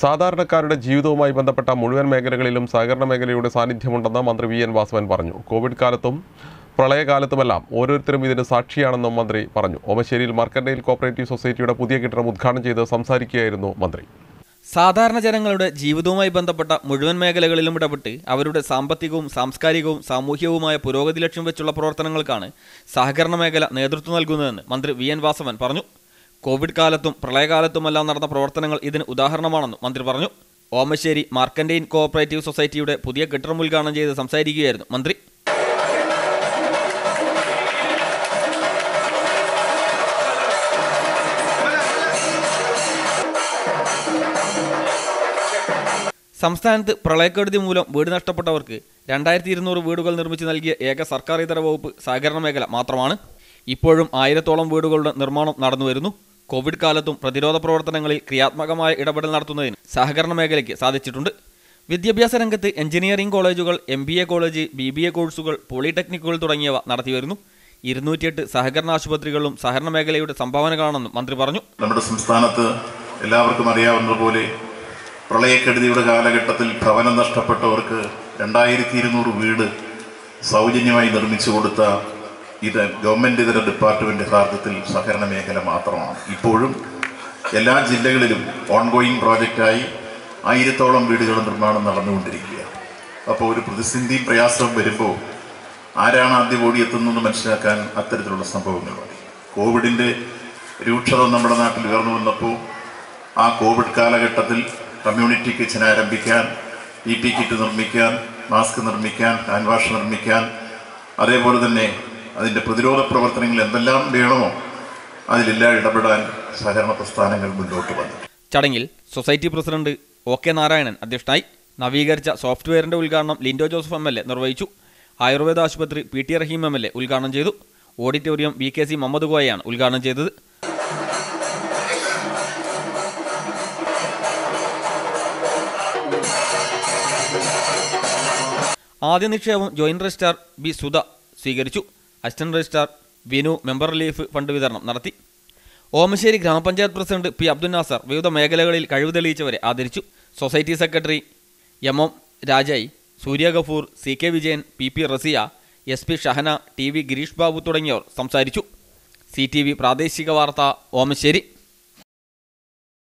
സാധാരണക്കാരുടെ ജീവിതവുമായി ബന്ധപ്പെട്ട മുഴുവൻ മേഖലകളിലും സഹകരണ മേഖലയുടെ സാന്നിധ്യമുണ്ടെന്ന് മന്ത്രി വി എൻ വാസവൻ പറഞ്ഞു. കോവിഡ് കാലത്തും പ്രളയകാലത്തുമെല്ലാം ഓരോരുത്തരും ഇതിന് സാക്ഷിയാണെന്നും മന്ത്രി പറഞ്ഞു. ഓമശ്ശേരിയിൽ മാർക്കൻഡൈൽ കോപ്പറേറ്റീവ് സൊസൈറ്റിയുടെ പുതിയ കെട്ടിടം ഉദ്ഘാടനം ചെയ്ത് സംസാരിക്കുകയായിരുന്നു മന്ത്രി. സാധാരണ ജനങ്ങളുടെ ജീവിതവുമായി ബന്ധപ്പെട്ട മുഴുവൻ മേഖലകളിലും ഇടപെട്ട് അവരുടെ സാമ്പത്തികവും സാംസ്കാരികവും സാമൂഹികവുമായ പുരോഗതി ലക്ഷ്യം വെച്ചുള്ള പ്രവർത്തനങ്ങൾക്കാണ് സഹകരണ മേഖല നേതൃത്വം നൽകുന്നതെന്ന് മന്ത്രി വി എൻ വാസവൻ പറഞ്ഞു. കോവിഡ് കാലത്തും പ്രളയകാലത്തുമെല്ലാം നടന്ന പ്രവർത്തനങ്ങൾ ഇതിന് ഉദാഹരണമാണെന്നും മന്ത്രി പറഞ്ഞു. ഓമശ്ശേരി മാർക്കൻഡൈൻ കോഓപ്പറേറ്റീവ് സൊസൈറ്റിയുടെ പുതിയ കെട്ടിടം ഉദ്ഘാടനം ചെയ്ത് സംസാരിക്കുകയായിരുന്നു മന്ത്രി. സംസ്ഥാനത്ത് പ്രളയക്കെടുതി മൂലം വീട് നഷ്ടപ്പെട്ടവർക്ക് രണ്ടായിരത്തി ഇരുന്നൂറ് വീടുകൾ നിർമ്മിച്ച് നൽകിയ ഏക സർക്കാർ ഇതര വകുപ്പ് സഹകരണ മേഖല മാത്രമാണ്. ഇപ്പോഴും ആയിരത്തോളം വീടുകളുടെ നിർമ്മാണം നടന്നുവരുന്നു. കോവിഡ് കാലത്തും പ്രതിരോധ പ്രവർത്തനങ്ങളിൽ ക്രിയാത്മകമായ ഇടപെടൽ നടത്തുന്നതിന് സഹകരണ മേഖലയ്ക്ക് സാധിച്ചിട്ടുണ്ട്. വിദ്യാഭ്യാസ രംഗത്ത് എഞ്ചിനീയറിംഗ് കോളേജുകൾ M B A college B B A കോഴ്സുകൾ പോളിടെക്നിക്കുകൾ തുടങ്ങിയവ നടത്തിവരുന്നു ഇരുന്നൂറ്റിയെട്ട് സഹകരണ ആശുപത്രികളും സഹകരണ മേഖലയുടെ സംഭാവനകളാണെന്നും മന്ത്രി പറഞ്ഞു. നമ്മുടെ സംസ്ഥാനത്ത് എല്ലാവർക്കും അറിയാവുന്നതുപോലെ പ്രളയക്കെടുതിയുടെ കാലഘട്ടത്തിൽ ഭവനം നഷ്ടപ്പെട്ടവർക്ക് രണ്ടായിരത്തി ഇരുന്നൂറ് വീട് സൗജന്യമായി നിർമ്മിച്ചു കൊടുത്ത ഇത് ഗവൺമെന്റ് ഇതര ഡിപ്പാർട്ട്മെന്റ് യഥാർത്ഥത്തിൽ സഹകരണ മേഖല മാത്രമാണ്. ഇപ്പോഴും എല്ലാ ജില്ലകളിലും ഓൺഗോയിങ് പ്രോജക്റ്റായി ആയിരത്തോളം വീടുകളുടെ നിർമ്മാണം നടന്നുകൊണ്ടിരിക്കുക. അപ്പോൾ ഒരു പ്രതിസന്ധിയും പ്രയാസവും വരുമ്പോൾ ആരാണ് ആദ്യം ഓടിയെത്തുന്നതെന്ന് മനസ്സിലാക്കാൻ അത്തരത്തിലുള്ള സംഭവങ്ങൾ മതി കോവിഡിന്റെ രൂക്ഷത നമ്മുടെ നാട്ടിൽ ഉയർന്നു വന്നപ്പോൾ ആ കോവിഡ് കാലഘട്ടത്തിൽ കമ്മ്യൂണിറ്റി കിച്ചൺ ആരംഭിക്കാൻ ഇ പി കിറ്റ് നിർമ്മിക്കാൻ മാസ്ക് നിർമ്മിക്കാൻ ഹാൻഡ് വാഷ് നിർമ്മിക്കാൻ അതേപോലെ തന്നെ അതിന്റെ പ്രതിരോധ പ്രവർത്തനങ്ങൾ എന്തെല്ലാം വേണമോ അതിലെല്ലാം ഇടപെടാൻ സഹകരണ പ്രസ്ഥാനങ്ങൾ മുന്നോട്ട് വന്നു. ചടങ്ങിൽ society president O K Narayanan അധ്യക്ഷനായി നവീകരിച്ച സോഫ്റ്റ്വെയറിന്റെ ഉദ്ഘാടനം Linto Joseph M L A നിർവഹിച്ചു. ആയുർവേദ ആശുപത്രി P T Rahim M L A ഉദ്ഘാടനം ചെയ്തു. Auditorium V K C Muhammad ഗോയയാണ് ഉദ്ഘാടനം ചെയ്തത്. ആദ്യ നിക്ഷേപം ജോയിന്റ് രജിസ്ട്രാർ ബി സുധ സ്വീകരിച്ചു. Assistant registrar Vinu member relief fund വിതരണം നടത്തി. ഓമശ്ശേരി ഗ്രാമപഞ്ചായത്ത് പ്രസിഡന്റ് പി അബ്ദുൽ നാസർ വിവിധ മേഖലകളിൽ കഴിവ് തെളിയിച്ചവരെ ആദരിച്ചു. Society secretary M M രാജായി Surya Gafoor C K Vijayan P P Rasiya S P Shahana T V Gireesh Babu തുടങ്ങിയവർ സംസാരിച്ചു. സി ടി വി പ്രാദേശിക വാർത്ത ഓമശ്ശേരി.